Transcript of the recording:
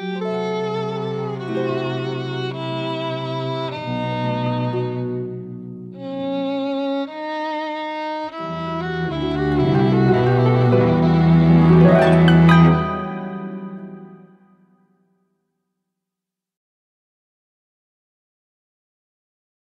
Música